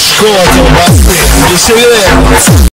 score to my fit. You see that?